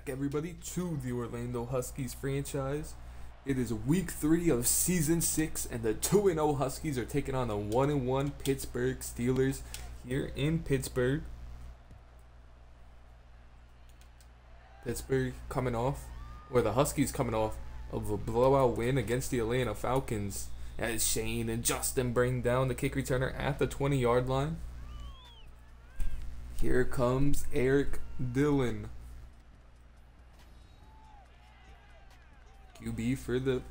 back, everybody, to the Orlando Huskies franchise. It is week three of season six, and the 2 0 Huskies are taking on the 1 1 Pittsburgh Steelers here in Pittsburgh. Pittsburgh coming off, or the Huskies coming off of a blowout win against the Atlanta Falcons as Shane and Justin bring down the kick returner at the 20 yard line. Here comes Eric Dillon. QB for the,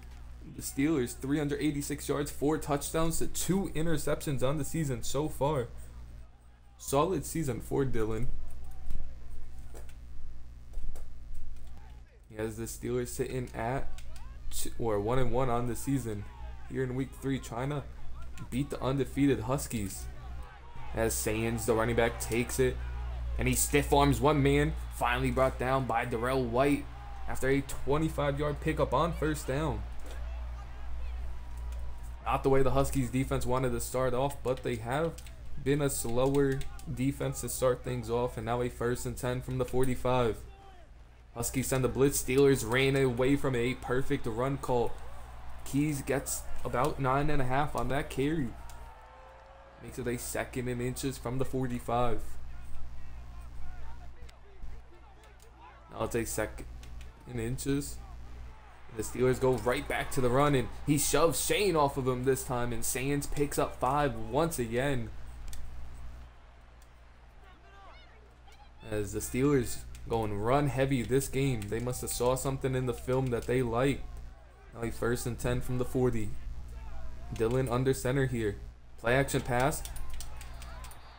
the Steelers, 386 yards, four touchdowns to two interceptions on the season so far. Solid season for Dillon. He has the Steelers sitting at two, or one and one on the season here in week three, trying to beat the undefeated Huskies. As Sands, the running back, takes it and he stiff arms one man, finally brought down by Darrell White after a 25 yard pickup on first down. Not the way the Huskies defense wanted to start off, but they have been a slower defense to start things off, and now a first and 10 from the 45. Huskies send the blitz. Steelers ran away from a perfect run call. Keys gets about nine and a half on that carry. Makes it a second and inches from the 45. Now it's a second in inches. The Steelers go right back to the run, and he shoves Shane off of him this time, and Sands picks up five once again. As the Steelers going run heavy this game, they must have saw something in the film that they liked. Now he first and 10 from the 40. Dillon under center here. Play action pass.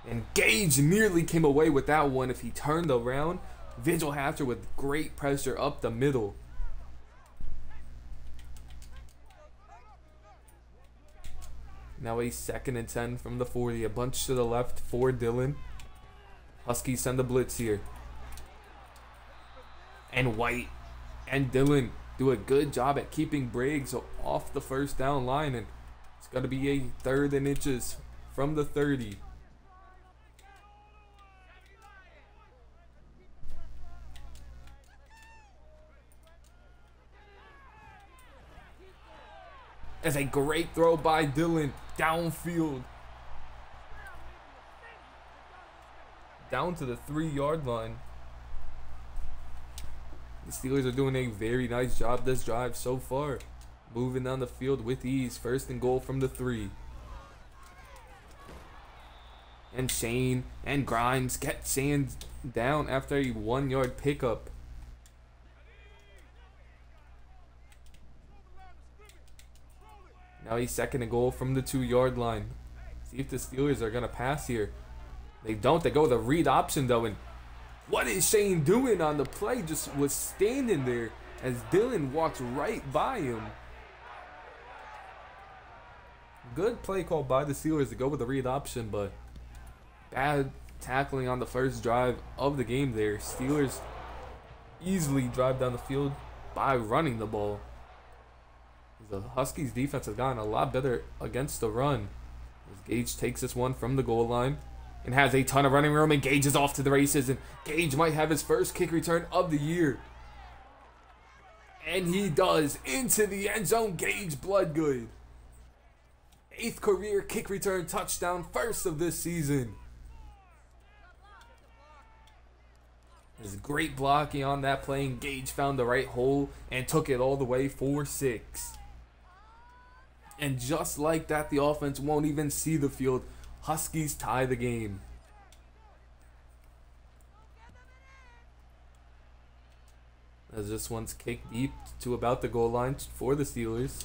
And Gage nearly came away with that one if he turned around. Vigil Hatcher with great pressure up the middle. Now a second and 10 from the 40. A bunch to the left for Dillon. Huskies send the blitz here. And White and Dylan do a good job at keeping Briggs off the first down line. And it's going to be a third and inches from the 30. As a great throw by Dillon downfield. Down to the three yard line. The Steelers are doing a very nice job this drive so far. Moving down the field with ease. First and goal from the three. And Shane and Grimes get Sands down after a one yard pickup. Now he's second and goal from the two yard line. See if the Steelers are going to pass here. They don't. They go with a read option though. And what is Shane doing on the play? Just was standing there as Dillon walks right by him. Good play call by the Steelers to go with the read option, but bad tackling on the first drive of the game there. Steelers easily drive down the field by running the ball. The Huskies defense has gotten a lot better against the run. As Gage takes this one from the goal line and has a ton of running room and Gage is off to the races and Gage might have his first kick return of the year. And he does into the end zone. Gage Bloodgood. Eighth career kick return touchdown, first of this season. There's great blocking on that play, and Gage found the right hole and took it all the way for six. And just like that, the offense won't even see the field. Huskies tie the game. As this one's kicked deep to about the goal line for the Steelers.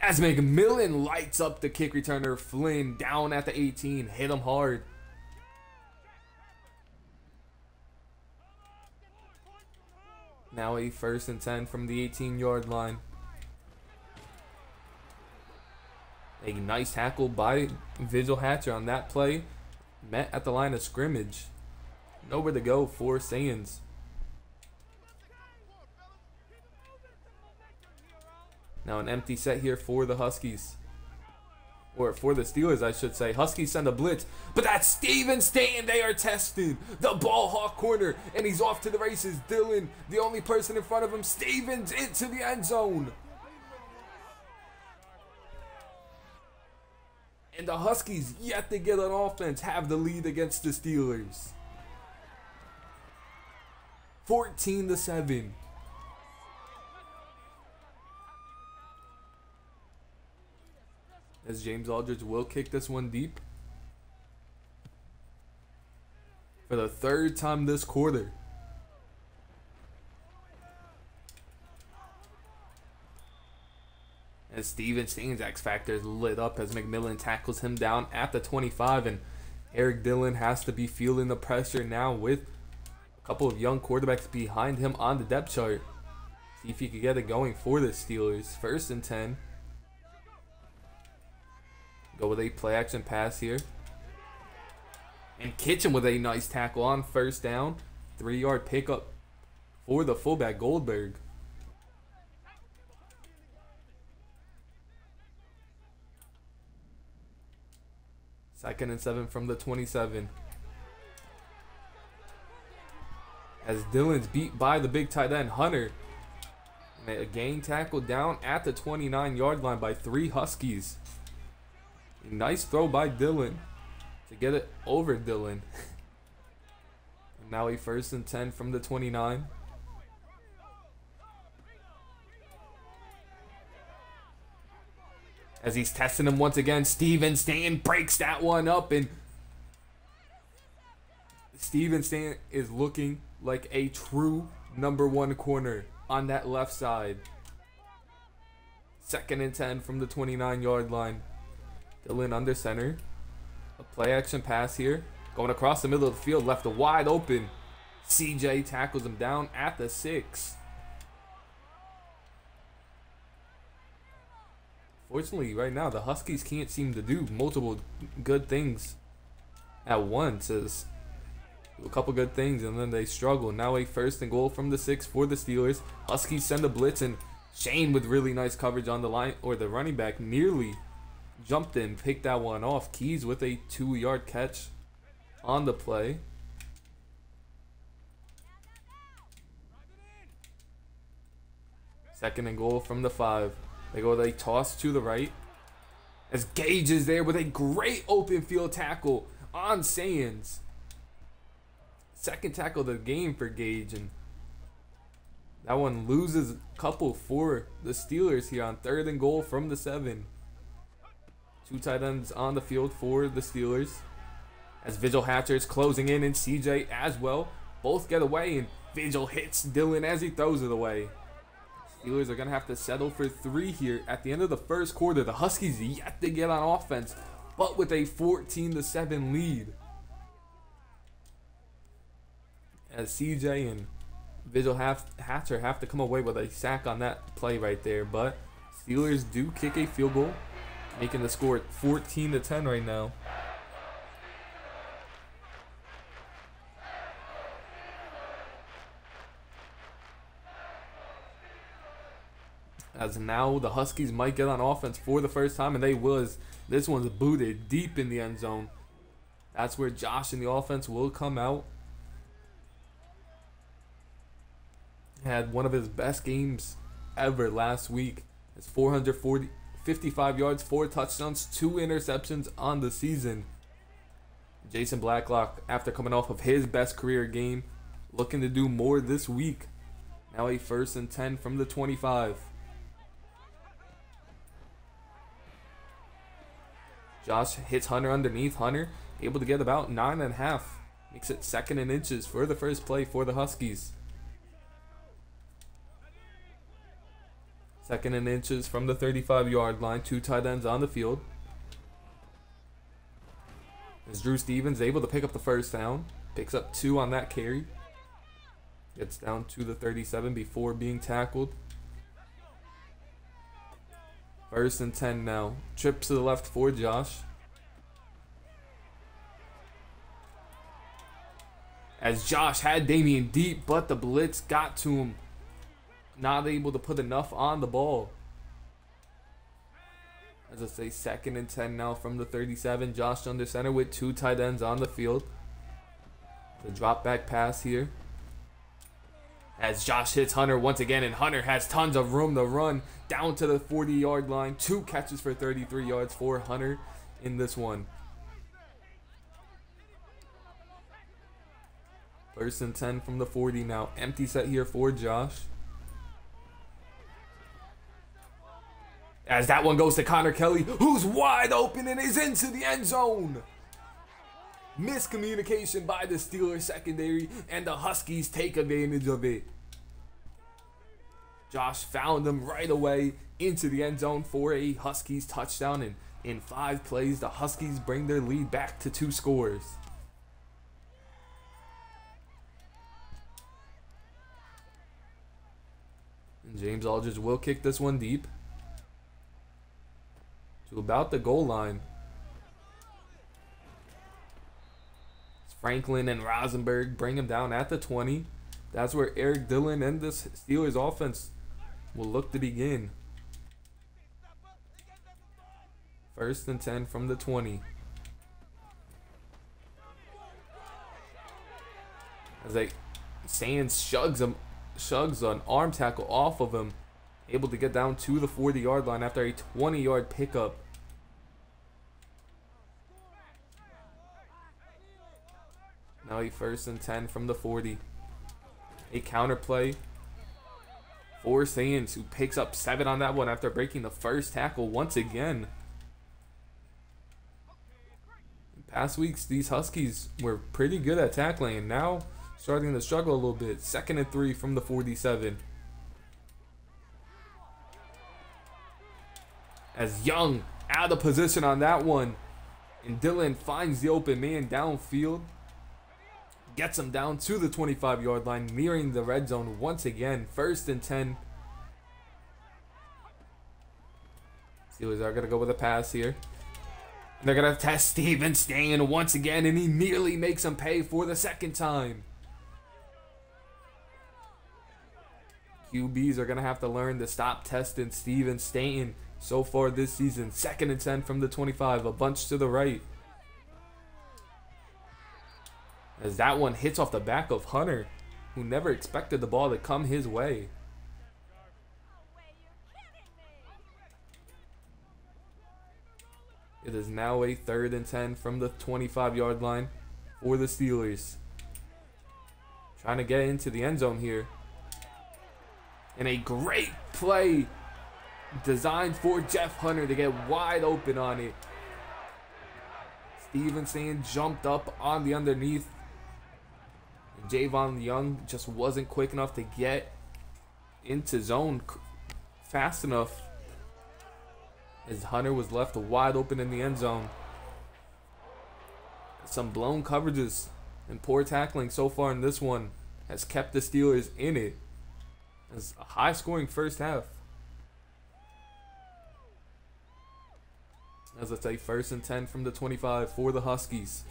As McMillan lights up the kick returner, Flynn down at the 18, hit him hard. Now a first and 10 from the 18 yard line. A nice tackle by Vigil Hatcher on that play. Met at the line of scrimmage. Nowhere to go for Sands. Now an empty set here for the Huskies. or for the Steelers, I should say. Huskies send a blitz, but that's Steven Stanton they are testing. The ball hawk corner, and he's off to the races. Dillon, the only person in front of him, Stevens into the end zone. And the Huskies, yet to get an offense, have the lead against the Steelers. 14 to 7. As James Aldridge will kick this one deep. For the third time this quarter. As Steven Stan's X Factor is lit up as McMillan tackles him down at the 25 and Eric Dillon has to be feeling the pressure now with a couple of young quarterbacks behind him on the depth chart. See if he could get it going for the Steelers. First and 10. Go with a play action pass here. And Kitchen with a nice tackle on first down. Three yard pickup for the fullback Goldberg. Second and seven from the 27. As Dylan's beat by the big tight end Hunter. A gain tackle down at the 29 yard line by three Huskies. A nice throw by Dillon to get it over Dylan. and now a first and 10 from the 29. As he's testing him once again, Steven Stan breaks that one up and Steven Stan is looking like a true number one corner on that left side. Second and 10 from the 29 yard line. Dillon under center. A play action pass here. Going across the middle of the field, left a wide open. CJ tackles him down at the six. Fortunately, right now, the Huskies can't seem to do multiple good things at once. As a couple good things and then they struggle. Now a first and goal from the six for the Steelers. Huskies send a blitz and Shane with really nice coverage on the line or the running back nearly jumped in, picked that one off. Keys with a two yard catch on the play. Second and goal from the five. They go, they toss to the right. As Gage is there with a great open field tackle on Sands. Second tackle of the game for Gage. And that one loses a couple for the Steelers here on third and goal from the seven. Two tight ends on the field for the Steelers. As Vigil Hatcher is closing in and CJ as well. Both get away and Vigil hits Dillon as he throws it away. Steelers are going to have to settle for three here at the end of the first quarter. The Huskies yet to get on offense, but with a 14 to 7 lead. As CJ and Vigil Hatcher have to come away with a sack on that play right there, but Steelers do kick a field goal making the score 14 to 10 right now. As now the Huskies might get on offense for the first time, and they was. This one's booted deep in the end zone. That's where Josh and the offense will come out. Had one of his best games ever last week. It's 440 55 yards, four touchdowns, two interceptions on the season. Jason Blacklock, after coming off of his best career game, looking to do more this week. Now a first and 10 from the 25. Josh hits Hunter underneath. Hunter able to get about nine and a half. Makes it second and inches for the first play for the Huskies. Second and inches from the 35 yard line. Two tight ends on the field. Is Drew Stevens able to pick up the first down? Picks up two on that carry. Gets down to the 37 before being tackled. First and 10 now. Trip to the left for Josh. As Josh had Damian deep, but the blitz got to him not able to put enough on the ball. As I say, second and 10 now from the 37. Josh under center with two tight ends on the field. The drop back pass here. As Josh hits Hunter once again, and Hunter has tons of room to run down to the 40 yard line. Two catches for 33 yards for Hunter in this one. First and 10 from the 40 now. Empty set here for Josh. As that one goes to Connor Kelly, who's wide open and is into the end zone. Miscommunication by the Steelers secondary, and the Huskies take advantage of it. Josh found them right away into the end zone for a Huskies touchdown, and in five plays, the Huskies bring their lead back to two scores. And James Aldridge will kick this one deep to about the goal line. Franklin and Rosenberg bring him down at the 20. That's where Eric Dillon and this Steelers offense will look to begin. First and 10 from the 20. As they Sands shugs him shugs an arm tackle off of him. Able to get down to the 40 yard line after a 20 yard pickup. Now he first and 10 from the 40. A counter play for Sands, who picks up seven on that one after breaking the first tackle once again. In past weeks, these Huskies were pretty good at tackling, and now starting to struggle a little bit. Second and three from the 47. As Young out of position on that one. And Dillon finds the open man downfield gets him down to the 25 yard line, nearing the red zone once again. First and 10. Steelers are going to go with a pass here. they're going to test Steven Stan once again, and he nearly makes him pay for the second time. QBs are going to have to learn to stop testing Steven Stanton so far this season. Second and 10 from the 25, a bunch to the right. As that one hits off the back of Hunter, who never expected the ball to come his way. It is now a third and 10 from the 25 yard line for the Steelers. Trying to get into the end zone here. And a great play designed for Jeff Hunter to get wide open on it. Stevenson jumped up on the underneath Javon Young just wasn't quick enough to get into zone fast enough as Hunter was left wide open in the end zone. Some blown coverages and poor tackling so far in this one has kept the Steelers in it. It's a high scoring first half. As I say, first and 10 from the 25 for the Huskies.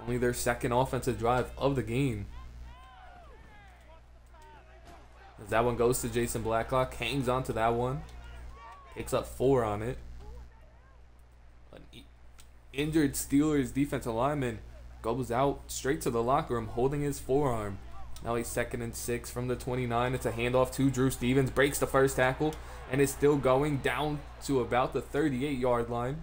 Only their second offensive drive of the game. As that one goes to Jason Blacklock, hangs on to that one. Picks up four on it. An injured Steelers defensive lineman goes out straight to the locker room holding his forearm. Now he's second and six from the 29. It's a handoff to Drew Stevens. Breaks the first tackle and is still going down to about the 38 yard line.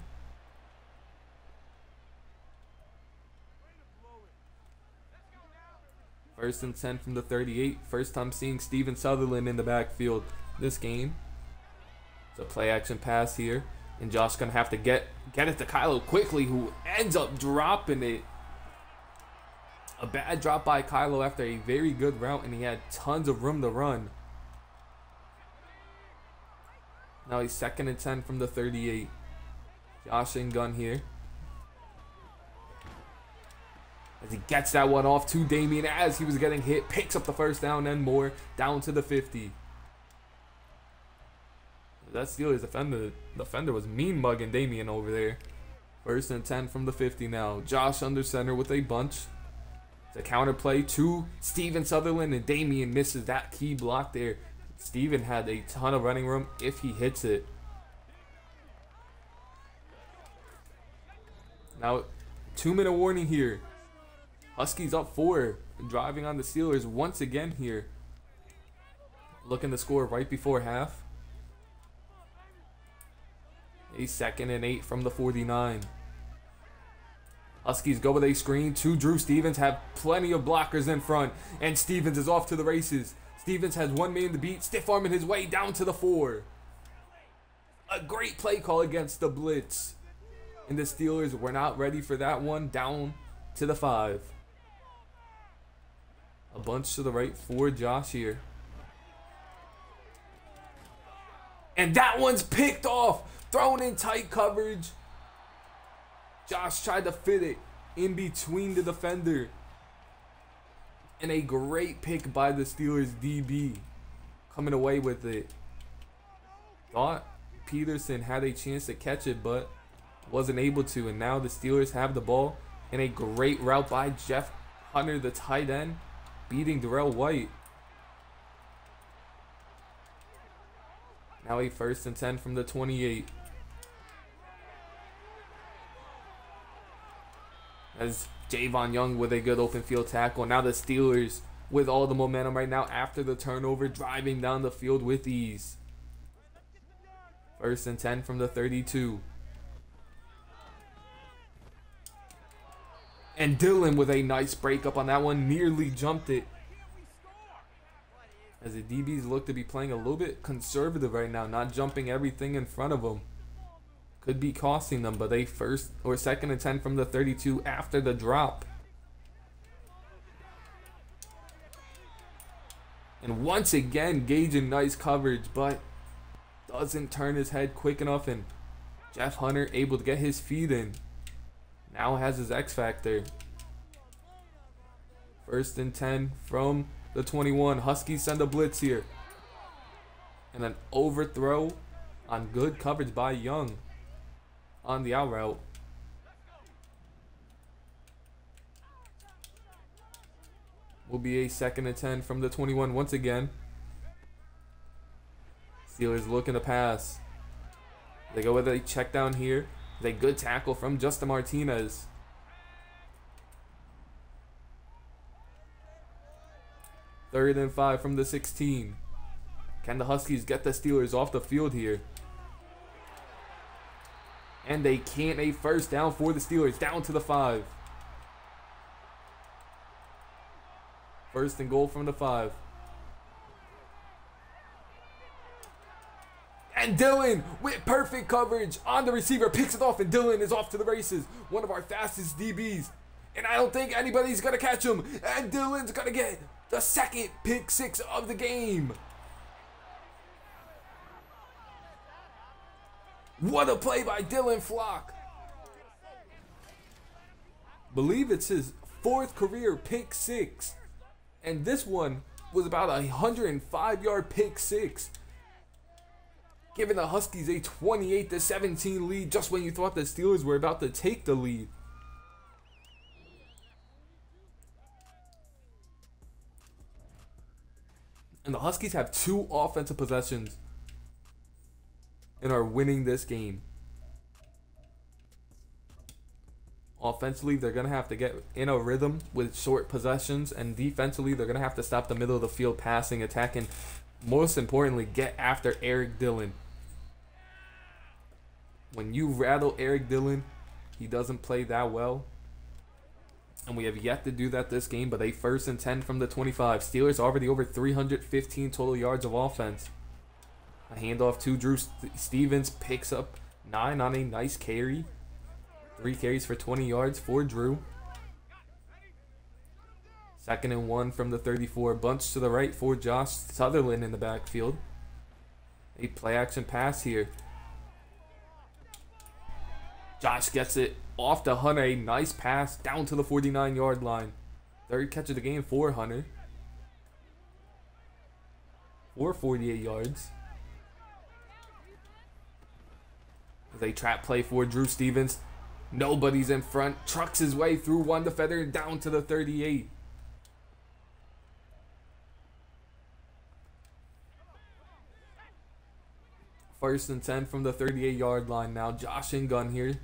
First and 10 from the 38. First time seeing Steven Sutherland in the backfield this game. It's a play action pass here. And Josh gonna have to get get it to Kylo quickly, who ends up dropping it. A bad drop by Kylo after a very good route, and he had tons of room to run. Now he's second and 10 from the 38. Josh and gun here. as he gets that one off to Damien as he was getting hit, picks up the first down and more, down to the 50. That Steelers defender, defender was mean mugging Damien over there. First and 10 from the 50 now. Josh under center with a bunch. A counter play to Steven Sutherland, and Damien misses that key block there. Steven had a ton of running room if he hits it. Now, two minute warning here. Huskies up four, driving on the Steelers once again here. Looking to score right before half. A second and eight from the 49. Huskies go with a screen to Drew Stevens, have plenty of blockers in front, and Stevens is off to the races. Stevens has one man to beat, stiff arming his way down to the four. A great play call against the blitz. And the Steelers were not ready for that one, down to the five. A bunch to the right for Josh here. And that one's picked off, thrown in tight coverage. Josh tried to fit it in between the defender. And a great pick by the Steelers DB. Coming away with it. Thought Peterson had a chance to catch it, but wasn't able to. And now the Steelers have the ball. And a great route by Jeff Hunter, the tight end, beating Darrell White. Now a first and 10 from the 28. As Javon Young with a good open field tackle. Now the Steelers with all the momentum right now after the turnover, driving down the field with ease. First and 10 from the 32. And Dylan with a nice breakup on that one, nearly jumped it. As the DBs look to be playing a little bit conservative right now, not jumping everything in front of them. Could be costing them, but they first or second and 10 from the 32 after the drop. And once again, gauging nice coverage, but doesn't turn his head quick enough. And Jeff Hunter able to get his feet in. Now has his X Factor. First and 10 from the 21. Huskies send a blitz here. And an overthrow on good coverage by Young on the out route. Will be a second and 10 from the 21 once again. Steelers looking to pass. They go with a check down here. A good tackle from Justin Martinez. Third and five from the 16. Can the Huskies get the Steelers off the field here? And they can't. A first down for the Steelers. Down to the five. First and goal from the five. And Dylan with perfect coverage on the receiver picks it off, and Dylan is off to the races. One of our fastest DBs. And I don't think anybody's going to catch him. And Dylan's going to get the second pick six of the game. What a play by Dylan Flock. Believe it's his fourth career pick six. And this one was about a 105 yard pick six. Giving the Huskies a 28 to 17 lead just when you thought the Steelers were about to take the lead. And the Huskies have two offensive possessions and are winning this game. Offensively, they're going to have to get in a rhythm with short possessions, and defensively, they're going to have to stop the middle of the field passing, attacking. Most importantly, get after Eric Dillon. When you rattle Eric Dillon, he doesn't play that well. And we have yet to do that this game, but a first and 10 from the 25. Steelers already over 315 total yards of offense. A handoff to Drew Stevens picks up 9 on a nice carry. Three carries for 20 yards for Drew. Second and one from the 34. Bunch to the right for Josh Sutherland in the backfield. A play action pass here. Josh gets it off to Hunter. A nice pass down to the 49 yard line. Third catch of the game for Hunter. For 48 yards. They trap play for Drew Stevens. Nobody's in front. Trucks his way through one defender down to the 38. First and 10 from the 38 yard line now. Josh and Gun here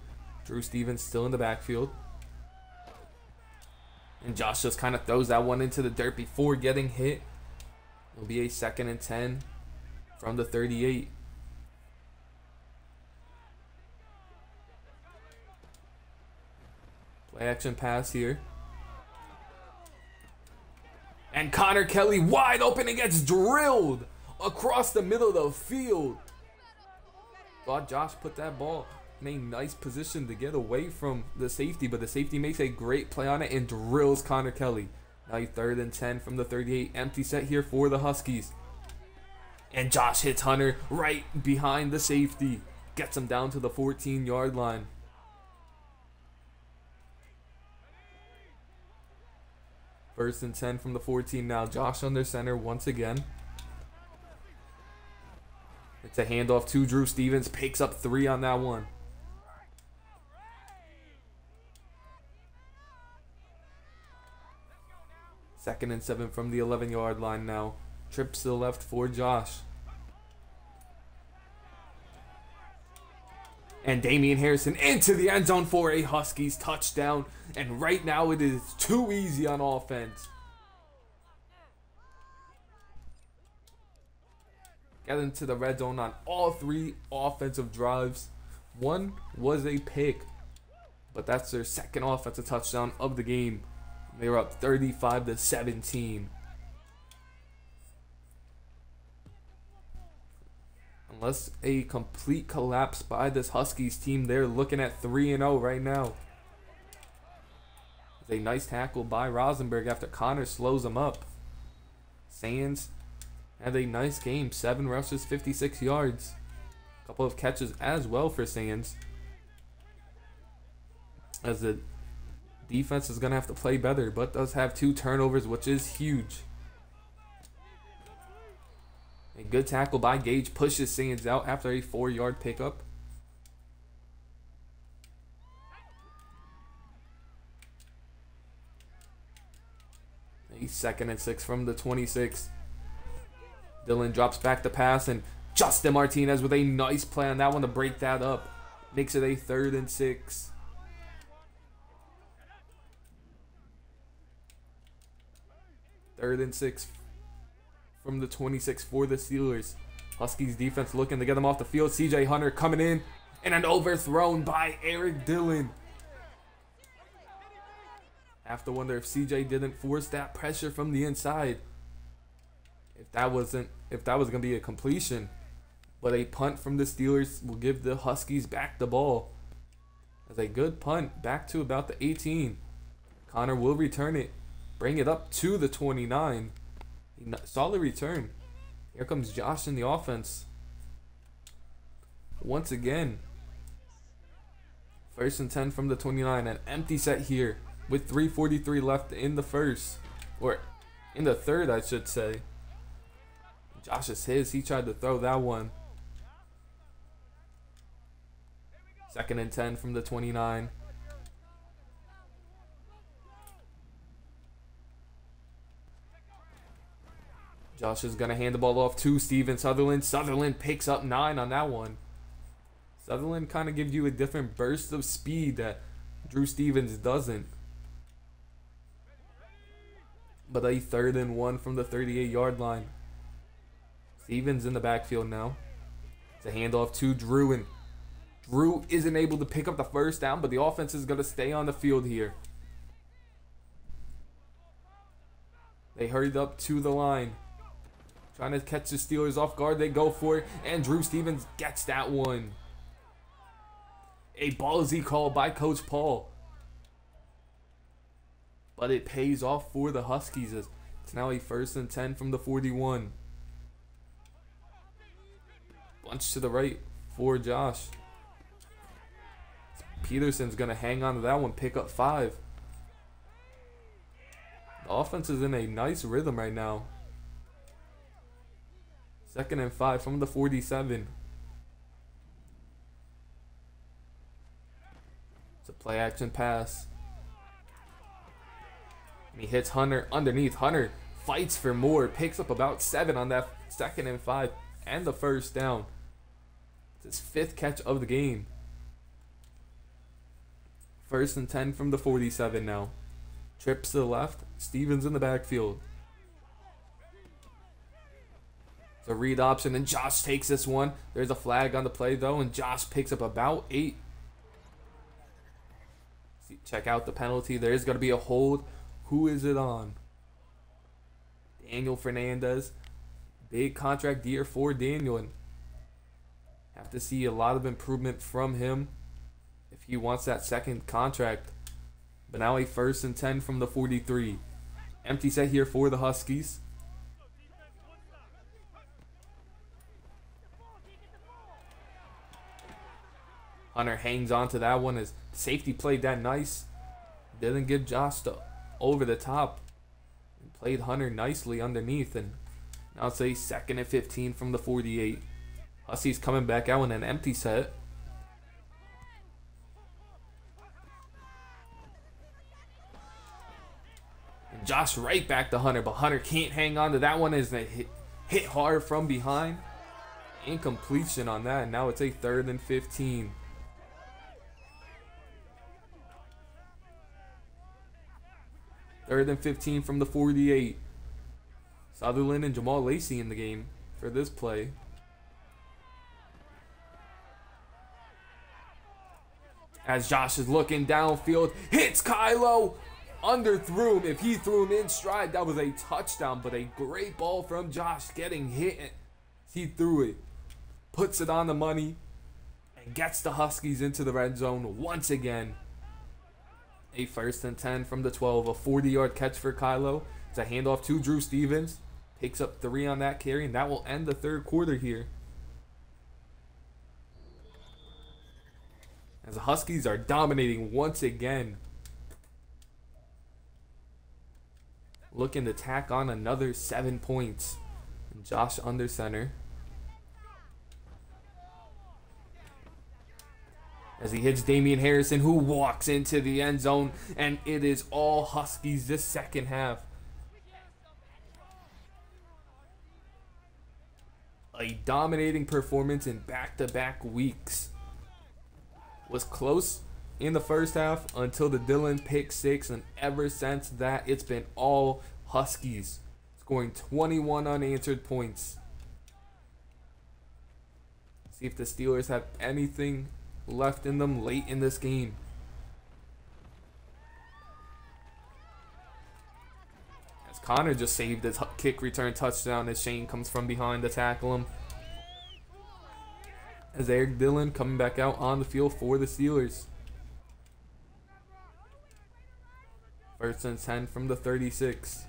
Drew Stevens still in the backfield. And Josh just kind of throws that one into the dirt before getting hit. It'll be a second and 10 from the 38. Play action pass here. And Connor Kelly wide open and gets drilled across the middle of the field. Thought Josh put that ball a nice position to get away from the safety, but the safety makes a great play on it and drills Connor Kelly. Now third and 10 from the 38. Empty set here for the Huskies. And Josh hits Hunter right behind the safety. Gets him down to the 14 yard line. First and 10 from the 14 now. Josh under center once again. It's a handoff to Drew Stevens. Picks up three on that one. Second and seven from the 11 yard line now. Trips to the left for Josh. And Damian Harrison into the end zone for a Huskies touchdown. And right now it is too easy on offense. Get into the red zone on all three offensive drives. One was a pick, but that's their second offensive touchdown of the game. They were up 35 to 17. Unless a complete collapse by this Huskies team, they're looking at 3 0 right now. A nice tackle by Rosenberg after Connor slows him up. Sands had a nice game. Seven rushes, 56 yards. A couple of catches as well for Sands. As the defense is going to have to play better, but does have two turnovers, which is huge. A good tackle by Gage pushes Sands out after a four yard pickup. A second and six from the 26. Dillon drops back the pass and Justin Martinez with a nice play on that one to break that up. Makes it a third and six. Third and six from the 26 for the Steelers. Huskies defense looking to get them off the field. CJ Hunter coming in and an overthrown by Eric Dillon. Have to wonder if CJ didn't force that pressure from the inside. If that wasn't if that was gonna be a completion. But a punt from the Steelers will give the Huskies back the ball. As a good punt back to about the 18. Connor will return it. Bring it up to the 29. Solid return. Here comes Josh in the offense. Once again. First and 10 from the 29. An empty set here with 343 left in the first. Or in the third, I should say. Josh is his. He tried to throw that one. Second and 10 from the 29. Josh is going to hand the ball off to Steven Sutherland. Sutherland picks up nine on that one. Sutherland kind of gives you a different burst of speed that Drew Stevens doesn't. But a third and one from the 38 yard line. Stevens in the backfield now. It's a handoff to Drew, and Drew isn't able to pick up the first down, but the offense is going to stay on the field here. They hurried up to the line. Trying to catch the Steelers off guard. They go for it. And Drew Stevens gets that one. A ballsy call by Coach Paul. But it pays off for the Huskies. It's now a first and 10 from the 41. Bunch to the right for Josh. Peterson's going to hang on to that one, pick up five. The offense is in a nice rhythm right now. Second and five from the 47. It's a play action pass. And he hits Hunter underneath. Hunter fights for more, picks up about seven on that second and five and the first down. It's his fifth catch of the game. First and 10 from the 47 now. Trips to the left. Stevens in the backfield. The read option, and Josh takes this one. There's a flag on the play, though, and Josh picks up about eight. See, check out the penalty. There is going to be a hold. Who is it on? Daniel Fernandez. Big contract year for Daniel, and have to see a lot of improvement from him if he wants that second contract. But now a first and 10 from the 43. Empty set here for the Huskies. Hunter hangs on to that one as safety played that nice. Didn't give Josh the over the top. And played Hunter nicely underneath. And now it's a second and 15 from the 48. Huskies coming back out in an empty set. And Josh right back to Hunter, but Hunter can't hang on to that one as they hit, hit hard from behind. Incompletion on that, and now it's a third and 15. Third and 15 from the 48. Sutherland and Jamal Lacey in the game for this play. As Josh is looking downfield, hits Kylo. Underthrew him. If he threw him in stride, that was a touchdown. But a great ball from Josh getting hit. He threw it. Puts it on the money. And gets the Huskies into the red zone once again. A first and 10 from the 12. A 40 yard catch for Kylo. It's a handoff to Drew Stevens. Picks up three on that carry, and that will end the third quarter here. As the Huskies are dominating once again. Looking to tack on another seven points. And Josh under center. As he hits Damian Harrison, who walks into the end zone, and it is all Huskies this second half. A dominating performance in back to back weeks. Was close in the first half until the Dylan pick six, and ever since that, it's been all Huskies, scoring 21 unanswered points. See if the Steelers have anything left in them late in this game. As Connor just saved his kick return touchdown as Shane comes from behind to tackle him. As Eric Dillon coming back out on the field for the Steelers. First and 10 from the 36.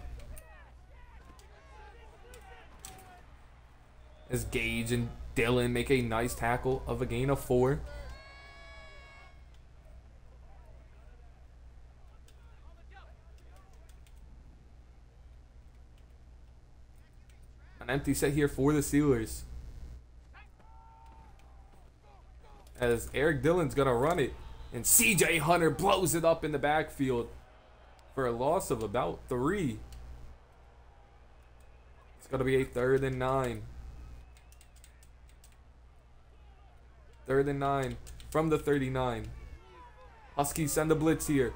As Gage and Dylan make a nice tackle of a gain of four. Empty set here for the Steelers. As Eric Dillon's going to run it. And CJ Hunter blows it up in the backfield for a loss of about three. It's going to be a third and nine. Third and nine from the 39. Huskies send a blitz here.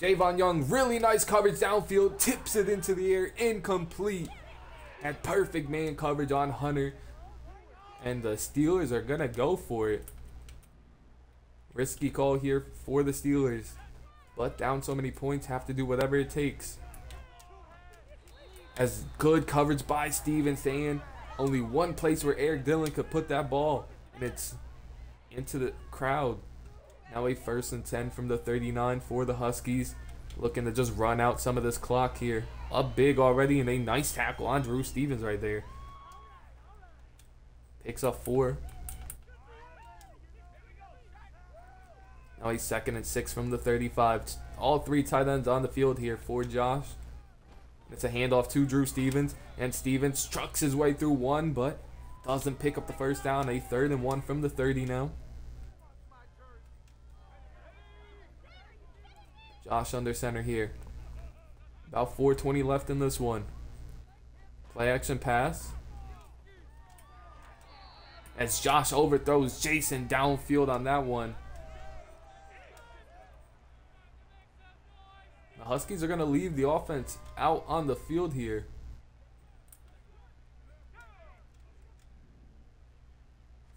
Javon Young, really nice coverage downfield, tips it into the air, incomplete. Had perfect man coverage on Hunter. And the Steelers are going to go for it. Risky call here for the Steelers. But down so many points, have to do whatever it takes. As good coverage by Steven saying only one place where Eric Dillon could put that ball. And it's into the crowd. Now a first and 10 from the 39 for the Huskies. Looking to just run out some of this clock here. Up big already and a nice tackle on Drew Stevens right there. Picks up four. Now he's second and six from the 35. All three tight ends on the field here for Josh. It's a handoff to Drew Stevens. And Stevens trucks his way through one, but doesn't pick up the first down. A third and one from the 30 now. Josh under center here. About 420 left in this one. Play action pass. As Josh overthrows Jason downfield on that one. The Huskies are going to leave the offense out on the field here.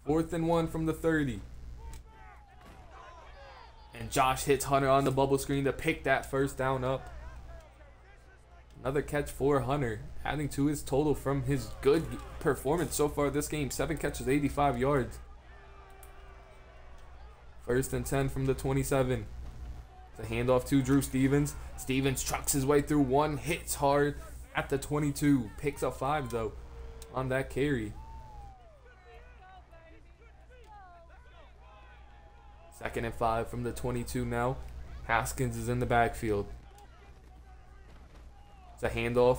Fourth and one from the 30. And Josh hits Hunter on the bubble screen to pick that first down up. Another catch for Hunter, adding to his total from his good performance so far this game. Seven catches, 85 yards. First and 10 from the 27. The handoff to Drew Stevens. Stevens trucks his way through one, hits hard at the 22. Picks up five, though, on that carry. Second and five from the 22 now. Haskins is in the backfield. It's a handoff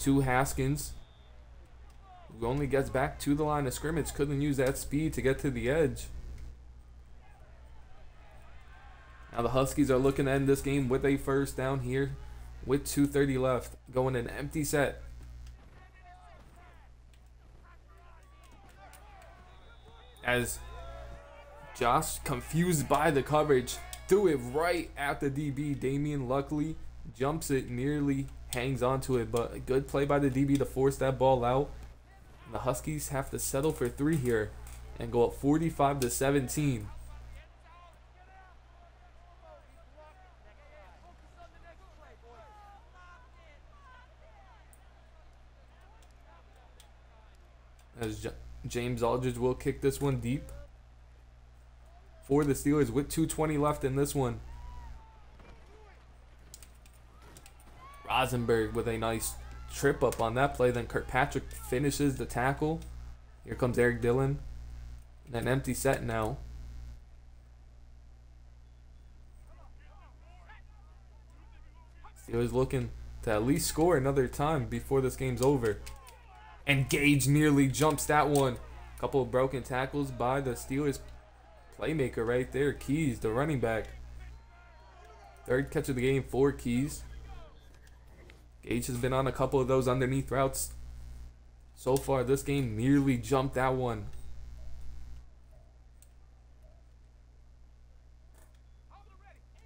to Haskins. Who only gets back to the line of scrimmage. Couldn't use that speed to get to the edge. Now the Huskies are looking to end this game with a first down here with 2.30 left. Going an empty set. As Josh, confused by the coverage, threw it right at the DB. Damien luckily jumps it, nearly hangs onto it, but a good play by the DB to force that ball out. The Huskies have to settle for three here and go up 45 to 17. As J James Aldridge will kick this one deep for the Steelers with 2.20 left in this one. Rosenberg with a nice trip up on that play. Then Kirkpatrick finishes the tackle. Here comes Eric Dillon. An empty set now. Steelers looking to at least score another time before this game's over. And Gage nearly jumps that one. Couple of broken tackles by the Steelers playmaker right there. Keys, the running back. Third catch of the game for Keys. Gage has been on a couple of those underneath routes. So far, this game nearly jumped that one.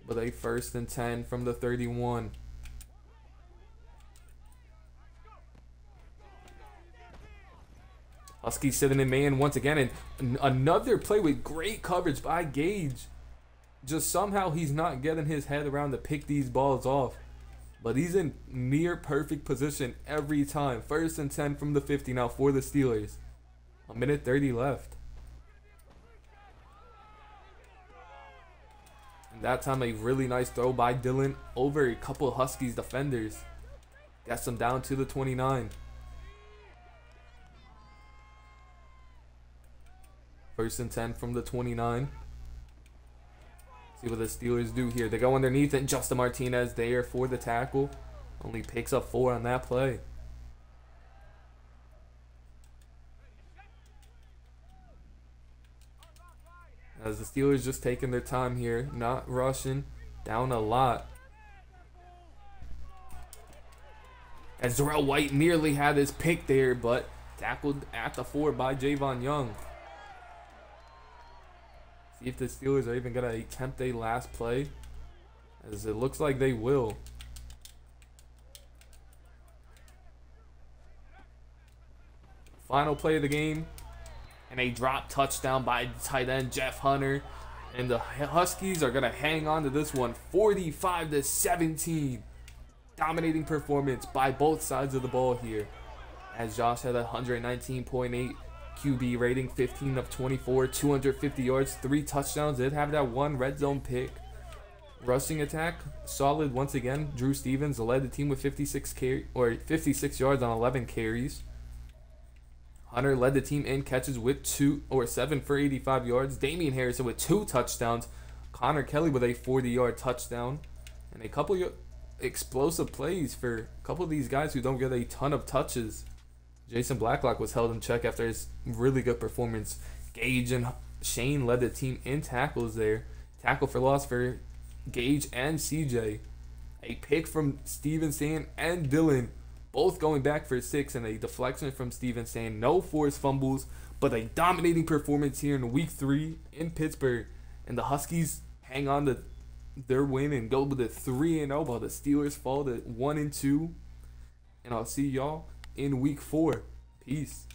With a first and 10 from the 31. Husky sitting in man once again, and another play with great coverage by Gage. Just somehow he's not getting his head around to pick these balls off. But he's in near perfect position every time. First and 10 from the 50 now for the Steelers. A minute 30 left. And that time a really nice throw by Dillon over a couple Huskies defenders. Gets them down to the 29. First and 10 from the 29. See what the Steelers do here. They go underneath and Justin Martinez there for the tackle. Only picks up four on that play. As the Steelers just taking their time here, not rushing, down a lot. As Darrell White nearly had his pick there, but tackled at the four by Javon Young. See if the Steelers are even going to attempt a last play. As it looks like they will. Final play of the game. And a drop touchdown by tight end Jeff Hunter. And the Huskies are going to hang on to this one 45 to 17. Dominating performance by both sides of the ball here. As Josh had a 119.8 QB rating, 15 of 24, 250 yards, three touchdowns. Did have that one red zone pick. Rushing attack, solid once again. Drew Stevens led the team with 56 carry or 56 yards on 11 carries. Hunter led the team in catches with two or seven for 85 yards. Damien Harrison with two touchdowns. Connor Kelly with a 40-yard touchdown, and a couple of explosive plays for a couple of these guys who don't get a ton of touches. Jason Blacklock was held in check after his really good performance. Gage and Shane led the team in tackles there. Tackle for loss for Gage and CJ. A pick from Steven Stan and Dylan, both going back for six, and a deflection from Steven Stan. No forced fumbles, but a dominating performance here in week three in Pittsburgh. And the Huskies hang on to their win and go with a 3 and 0 while the Steelers fall to 1 and 2. And I'll see y'all in week 4. Peace.